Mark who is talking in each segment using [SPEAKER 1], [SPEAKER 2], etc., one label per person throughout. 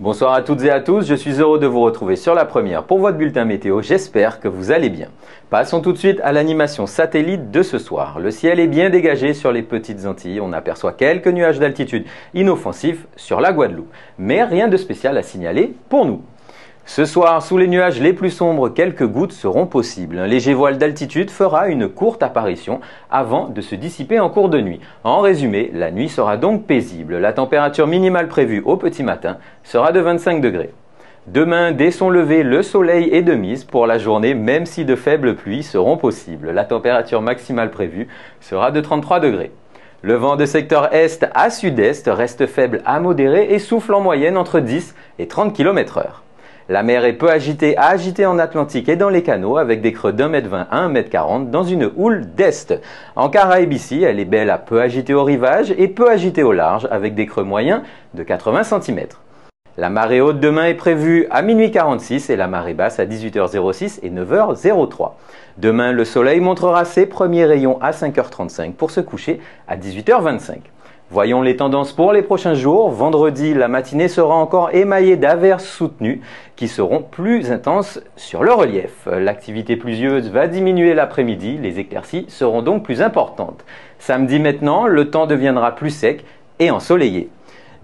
[SPEAKER 1] Bonsoir à toutes et à tous, je suis heureux de vous retrouver sur la première pour votre bulletin météo, j'espère que vous allez bien. Passons tout de suite à l'animation satellite de ce soir. Le ciel est bien dégagé sur les petites Antilles, on aperçoit quelques nuages d'altitude inoffensifs sur la Guadeloupe, mais rien de spécial à signaler pour nous. Ce soir, sous les nuages les plus sombres, quelques gouttes seront possibles. Un léger voile d'altitude fera une courte apparition avant de se dissiper en cours de nuit. En résumé, la nuit sera donc paisible. La température minimale prévue au petit matin sera de 25 degrés. Demain, dès son lever, le soleil est de mise pour la journée, même si de faibles pluies seront possibles. La température maximale prévue sera de 33 degrés. Le vent de secteur est à sud-est reste faible à modéré et souffle en moyenne entre 10 et 30 km heure. La mer est peu agitée à agitée en Atlantique et dans les canaux avec des creux d'un mètre vingt à un mètre quarante dans une houle d'est. En Caraïbes ici, elle est belle à peu agitée au rivage et peu agitée au large avec des creux moyens de 80 cm. La marée haute demain est prévue à minuit 46 et la marée basse à 18h06 et 9h03. Demain, le soleil montrera ses premiers rayons à 5h35 pour se coucher à 18h25. Voyons les tendances pour les prochains jours. Vendredi, la matinée sera encore émaillée d'averses soutenues qui seront plus intenses sur le relief. L'activité pluvieuse va diminuer l'après-midi, les éclaircies seront donc plus importantes. Samedi maintenant, le temps deviendra plus sec et ensoleillé.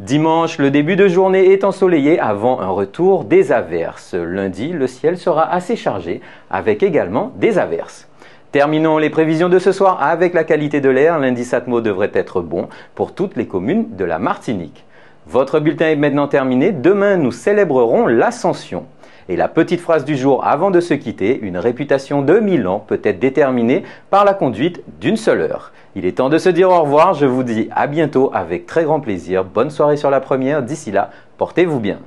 [SPEAKER 1] Dimanche, le début de journée est ensoleillé avant un retour des averses. Lundi, le ciel sera assez chargé avec également des averses. Terminons les prévisions de ce soir avec la qualité de l'air. L'indice Atmo devrait être bon pour toutes les communes de la Martinique. Votre bulletin est maintenant terminé. Demain, nous célébrerons l'ascension. Et la petite phrase du jour avant de se quitter, une réputation de mille ans peut être déterminée par la conduite d'une seule heure. Il est temps de se dire au revoir. Je vous dis à bientôt avec très grand plaisir. Bonne soirée sur la première. D'ici là, portez-vous bien.